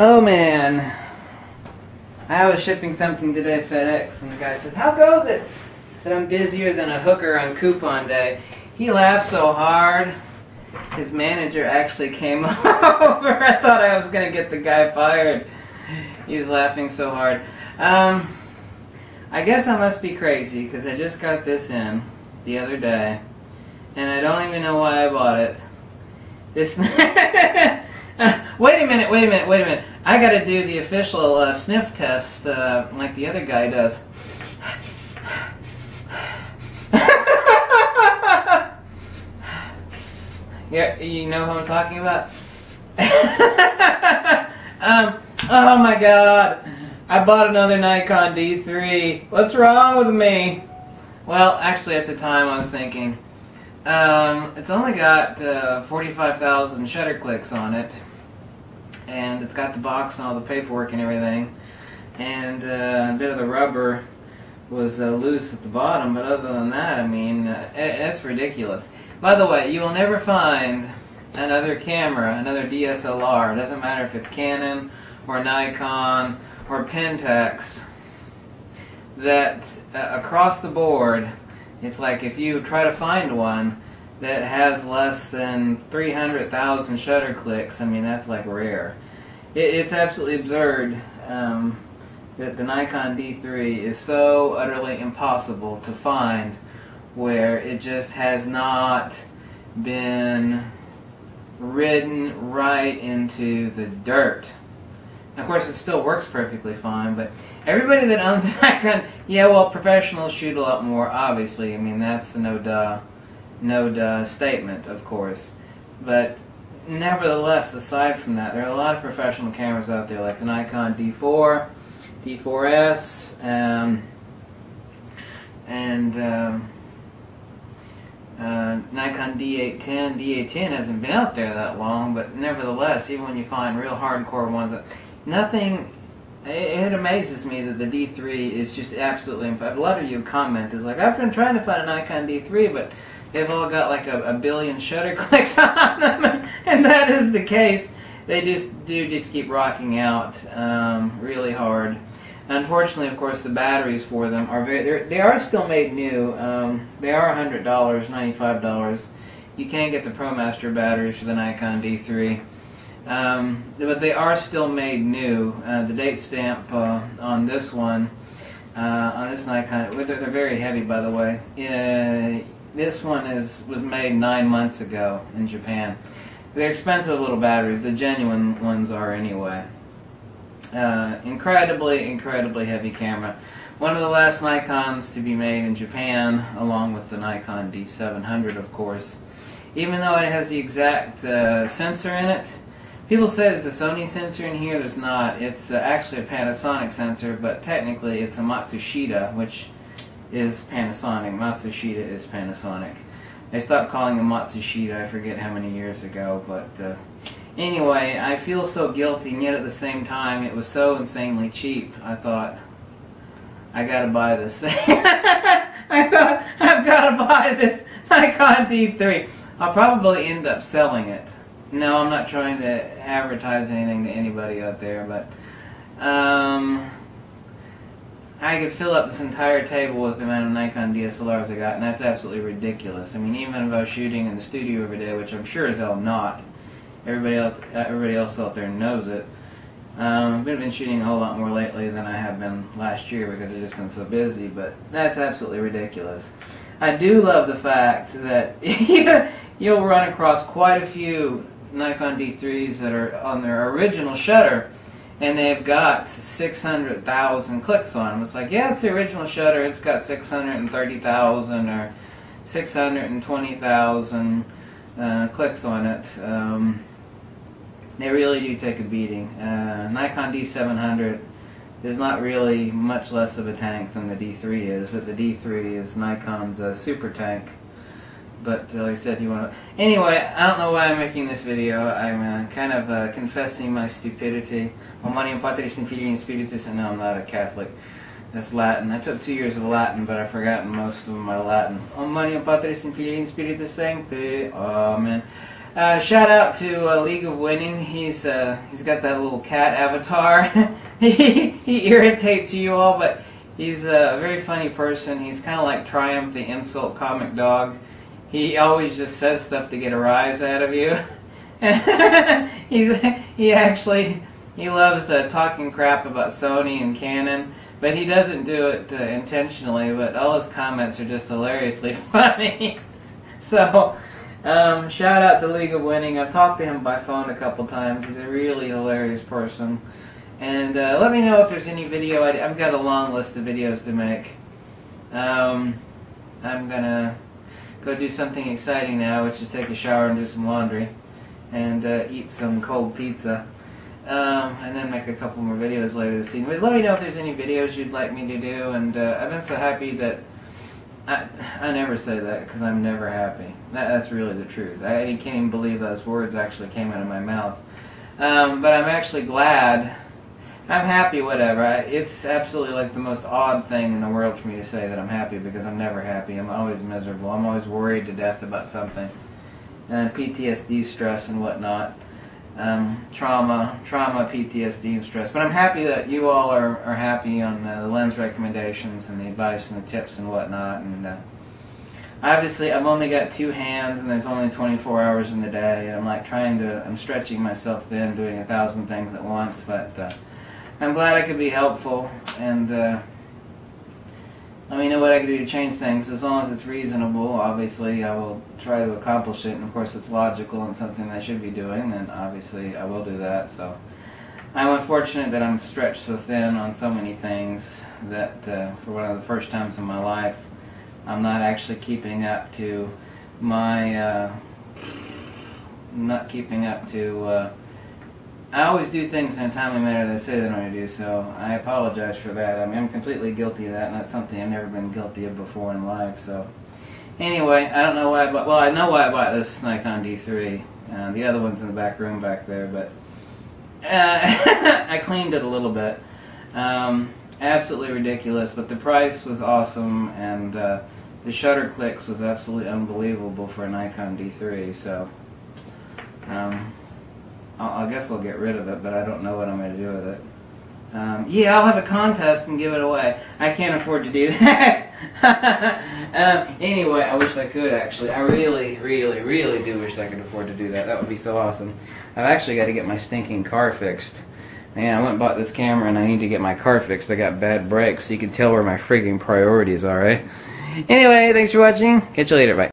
Oh man. I was shipping something today FedEx and the guy says, How goes it? I said, I'm busier than a hooker on coupon day. He laughed so hard, his manager actually came over. I thought I was going to get the guy fired. He was laughing so hard. Um, I guess I must be crazy because I just got this in the other day and I don't even know why I bought it. This. wait a minute, wait a minute, wait a minute. I gotta do the official uh, sniff test uh, like the other guy does. yeah, you know who I'm talking about? um, oh my god. I bought another Nikon D3. What's wrong with me? Well, actually at the time I was thinking, um, it's only got uh, 45,000 shutter clicks on it, and it's got the box and all the paperwork and everything, and uh, a bit of the rubber was uh, loose at the bottom, but other than that, I mean, uh, it, it's ridiculous. By the way, you will never find another camera, another DSLR, it doesn't matter if it's Canon or Nikon or Pentax, that uh, across the board it's like if you try to find one that has less than 300,000 shutter clicks, I mean, that's like rare. It, it's absolutely absurd um, that the Nikon D3 is so utterly impossible to find where it just has not been ridden right into the dirt. Of course, it still works perfectly fine, but everybody that owns a Nikon, yeah, well, professionals shoot a lot more, obviously. I mean, that's the no duh, no duh statement, of course. But nevertheless, aside from that, there are a lot of professional cameras out there, like the Nikon D4, D4S, um, and um, uh, Nikon D810. D810 hasn't been out there that long, but nevertheless, even when you find real hardcore ones nothing. It, amazes me that the D3 is just absolutely. A lot of you comment is like, I've been trying to find a Nikon D3, but they've all got like a, a billion shutter clicks on them, and that is the case. They just do just keep rocking out um, really hard. Unfortunately, of course, the batteries for them are very. They are still made new. Um, they are hundred dollars, ninety five dollars. You can get the ProMaster batteries for the Nikon D3. Um, but they are still made new. Uh, the date stamp uh, on this one, uh, on this Nikon, they're, they're, very heavy by the way. This one is was made nine months ago in Japan. They're expensive little batteries. The genuine ones are anyway. Uh, incredibly, incredibly heavy camera. One of the last Nikons to be made in Japan, along with the Nikon D700, of course. Even though it has the exact uh, sensor in it, People say there's a Sony sensor in here. There's not. It's uh, actually a Panasonic sensor, but technically it's a Matsushita, which is Panasonic. Matsushita is Panasonic. They stopped calling them Matsushita, I forget how many years ago, but uh, anyway, I feel so guilty, and yet at the same time, it was so insanely cheap. I thought, I gotta buy this thing. I thought, I've gotta buy this Nikon D3. I'll probably end up selling it. No, I'm not trying to advertise anything to anybody out there, but um, I could fill up this entire table with the amount of Nikon DSLRs I got, and that's absolutely ridiculous. I mean, even if I was shooting in the studio every day, which I'm sure as hell not, everybody else, everybody else out there knows it. Um, I've been shooting a whole lot more lately than I have been last year because I've just been so busy, but that's absolutely ridiculous. I do love the fact that you'll run across quite a few Nikon D3s that are on their original shutter and they've got 600,000 clicks on them. It's like, yeah, it's the original shutter. It's got 630,000 or 620,000 uh, clicks on it. Um, they really do take a beating. Uh, Nikon D700 is not really much less of a tank than the D3 is, but the D3 is Nikon's uh, super tank but uh, like I said, you want to. Anyway, I don't know why I'm making this video. I'm uh, kind of uh, confessing my stupidity. Omnium Patris in Spiritus, and no, I'm not a Catholic. That's Latin. I took two years of Latin, but I've forgotten most of my Latin. Omnium Patris in Spiritus Sancti. Amen. Uh, shout out to uh, League of Winning. He's uh, he's got that little cat avatar. he he irritates you all, but he's a very funny person. He's kind of like Triumph, the insult comic dog. He always just says stuff to get a rise out of you. he's he actually he loves uh, talking crap about Sony and Canon, but he doesn't do it uh, intentionally. But all his comments are just hilariously funny. so. Um, shout out to League of Winning. I've talked to him by phone a couple times. He's a really hilarious person. And uh, let me know if there's any video. I, have got a long list of videos to make. Um, I'm gonna go do something exciting now, which is take a shower and do some laundry, and uh, eat some cold pizza. Um, and then make a couple more videos later this evening. But let me know if there's any videos you'd like me to do. And uh, I've been so happy that I, I never say that because I'm never happy. That, that's really the truth. I can't even believe those words actually came out of my mouth. Um, but I'm actually glad. I'm happy, whatever. I, it's absolutely like the most odd thing in the world for me to say that I'm happy because I'm never happy. I'm always miserable. I'm always worried to death about something. And PTSD stress and whatnot um, trauma, trauma, PTSD, and stress. But I'm happy that you all are, are happy on uh, the lens recommendations and the advice and the tips and whatnot. And uh, obviously, I've only got two hands, and there's only 24 hours in the day. And I'm like trying to, I'm stretching myself thin, doing a thousand things at once. But uh, I'm glad I could be helpful and. Uh, let me know what I can do to change things. As long as it's reasonable, obviously I will try to accomplish it. And of course, it's logical and something I should be doing. Then obviously I will do that. So I'm unfortunate that I'm stretched so thin on so many things that uh, for one of the first times in my life, I'm not actually keeping up to my. Uh, not keeping up to. Uh, I always do things in a timely manner that I say that I'm going to do, so I apologize for that. I mean, I'm completely guilty of that, and that's something I've never been guilty of before in life. So, anyway, I don't know why I bought. Well, I know why I bought this Nikon D3. Uh, the other one's in the back room back there, but uh, I cleaned it a little bit. Um, absolutely ridiculous, but the price was awesome, and uh, the shutter clicks was absolutely unbelievable for a Nikon D3. So. Um, i guess I'll get rid of it, but I don't know what I'm going to do with it. Um, yeah, I'll have a contest and give it away. I can't afford to do that. um, anyway, I wish I could actually. I really, really, really do wish I could afford to do that. That would be so awesome. I've actually got to get my stinking car fixed. Yeah, I went and bought this camera and I need to get my car fixed. I got bad brakes, so you can tell where my frigging priorities are, right? Anyway, thanks for watching. Catch you later. Bye.